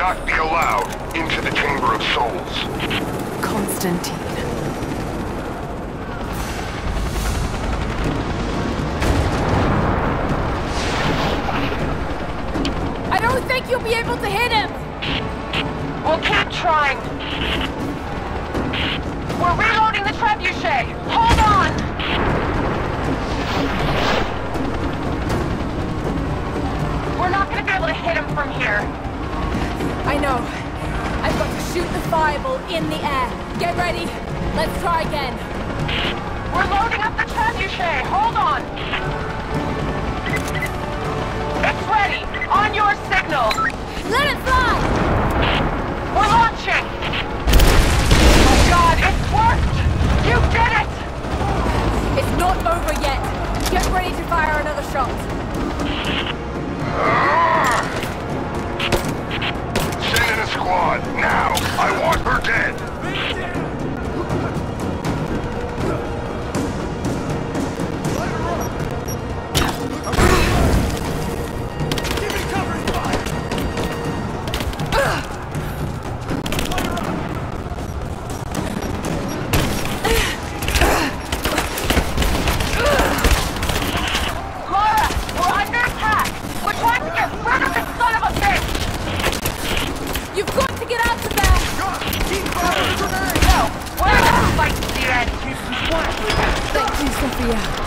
not be allowed into the Chamber of Souls. Konstantin. I don't think you'll be able to hit him! We'll keep trying. We're reloading the trebuchet. Hold on! We're not gonna be able to hit him from here. I know. I've got to shoot the fireball in the air. Get ready. Let's try again. We're loading up the trebuchet. Hold on. It's ready. On your signal. Let it fly! We're launching. Oh God, it's worked. You did it. It's not over yet. Get ready to fire another shot. Squad, now! I want her dead! Thank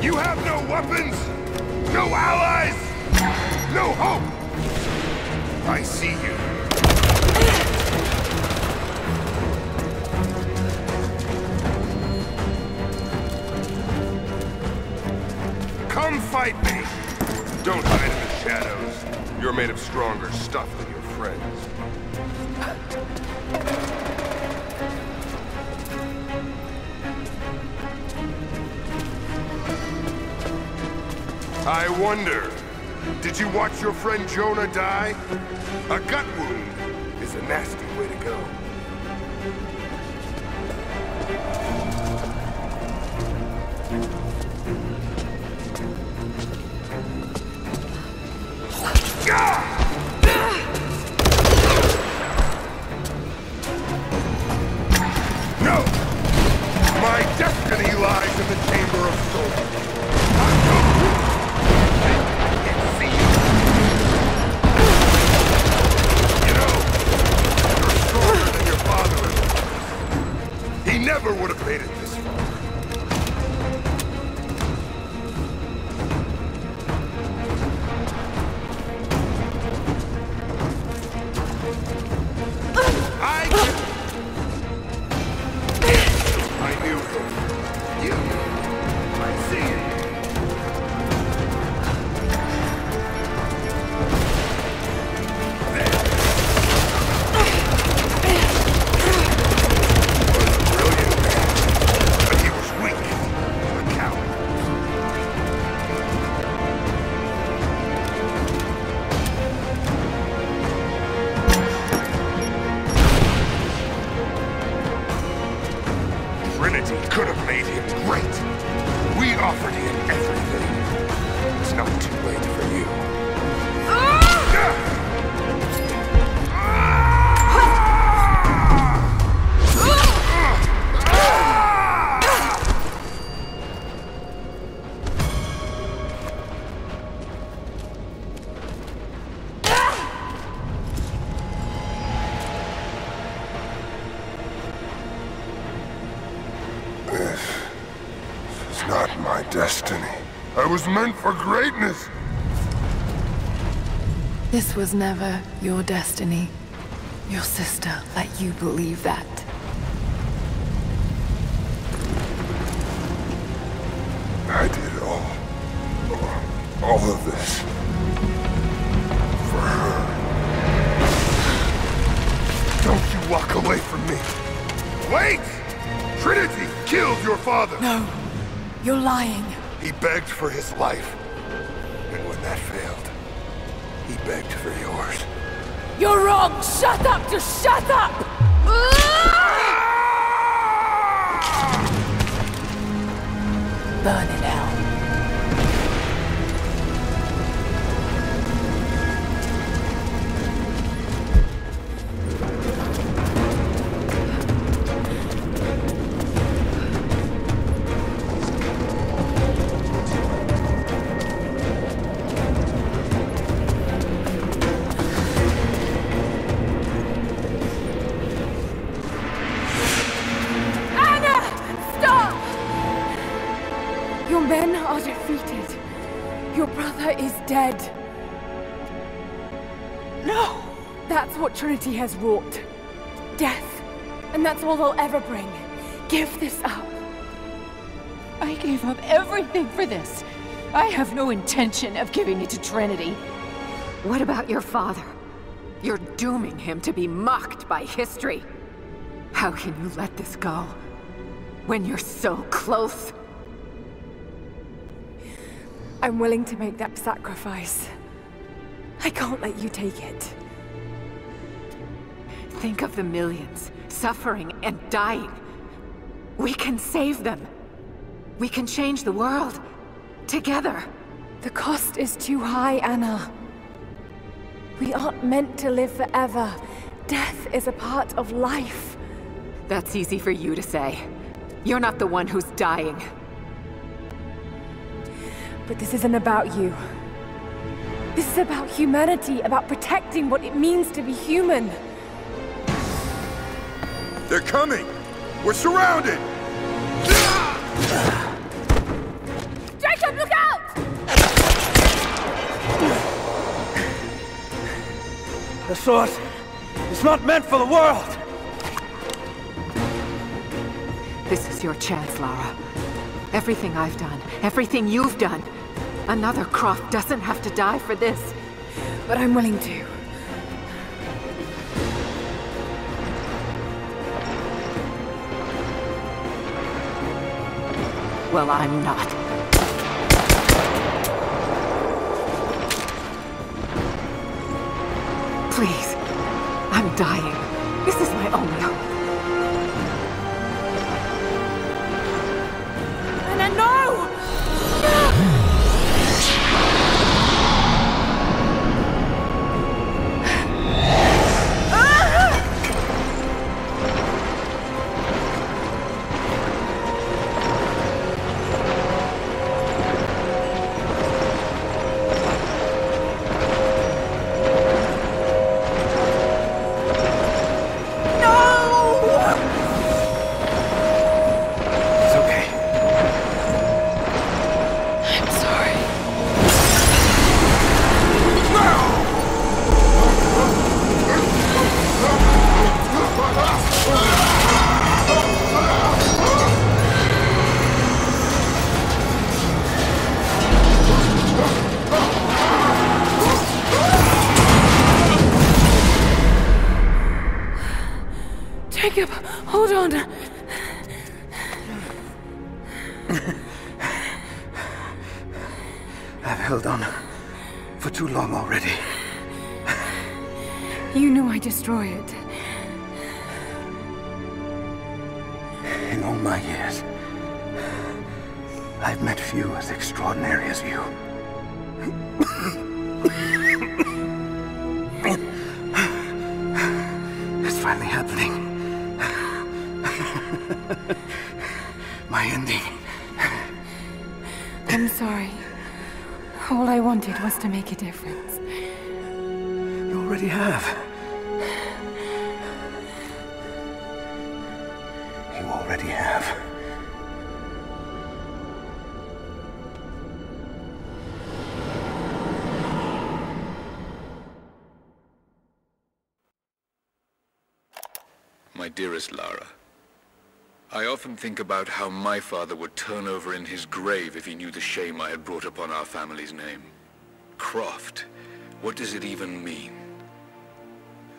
You have no weapons, no allies, no hope. I see you. Come fight me! Don't hide in the shadows. You're made of stronger stuff than your friends. I wonder, did you watch your friend Jonah die? A gut wound is a nasty way to go. No! Destiny. I was meant for greatness. This was never your destiny. Your sister let you believe that. I did all. All of this. For her. Don't you walk away from me. Wait! Trinity killed your father. No, you're lying. He begged for his life. And when that failed, he begged for yours. You're wrong! Shut up! Just shut up! Ah! Burn in hell. Are defeated. Your brother is dead. No! That's what Trinity has wrought. Death. And that's all they'll ever bring. Give this up. I gave up everything for this. I have no intention of giving it to Trinity. What about your father? You're dooming him to be mocked by history. How can you let this go? When you're so close? I'm willing to make that sacrifice. I can't let you take it. Think of the millions suffering and dying. We can save them. We can change the world. Together. The cost is too high, Ana. We aren't meant to live forever. Death is a part of life. That's easy for you to say. You're not the one who's dying. But this isn't about you. This is about humanity, about protecting what it means to be human. They're coming! We're surrounded! Jacob, look out! The sword is not meant for the world! This is your chance, Lara. Everything I've done, everything you've done. Another Croft doesn't have to die for this. But I'm willing to. Well, I'm not. Please. I'm dying. This is my only hope. Jacob, hold on. I've held on for too long already. You knew I'd destroy it. In all my years, I've met few as extraordinary as you. it's finally happening. Ending. I'm sorry. All I wanted was to make a difference. You already have. You already have. My dearest Lara, I often think about how my father would turn over in his grave if he knew the shame I had brought upon our family's name. Croft, what does it even mean?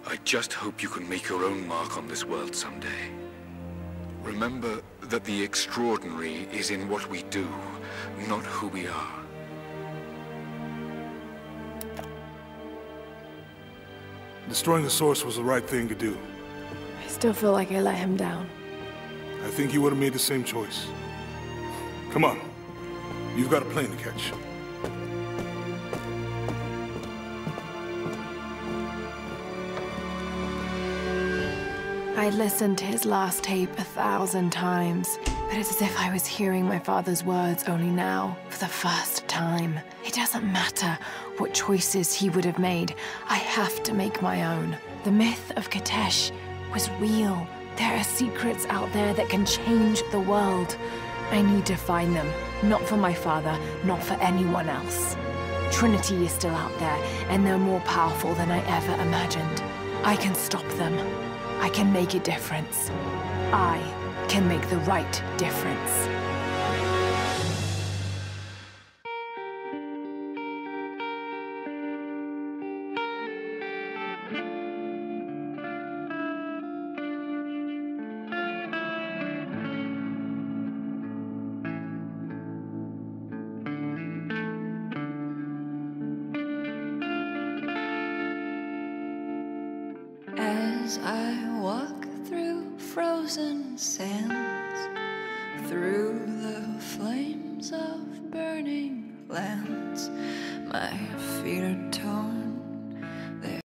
I just hope you can make your own mark on this world someday. Remember that the extraordinary is in what we do, not who we are. Destroying the source was the right thing to do. I still feel like I let him down. I think you would have made the same choice. Come on. You've got a plane to catch. I'd listened to his last tape a thousand times, but it's as if I was hearing my father's words only now, for the first time. It doesn't matter what choices he would have made, I have to make my own. The myth of Kitezh was real. There are secrets out there that can change the world. I need to find them, not for my father, not for anyone else. Trinity is still out there, and they're more powerful than I ever imagined. I can stop them. I can make a difference. I can make the right difference.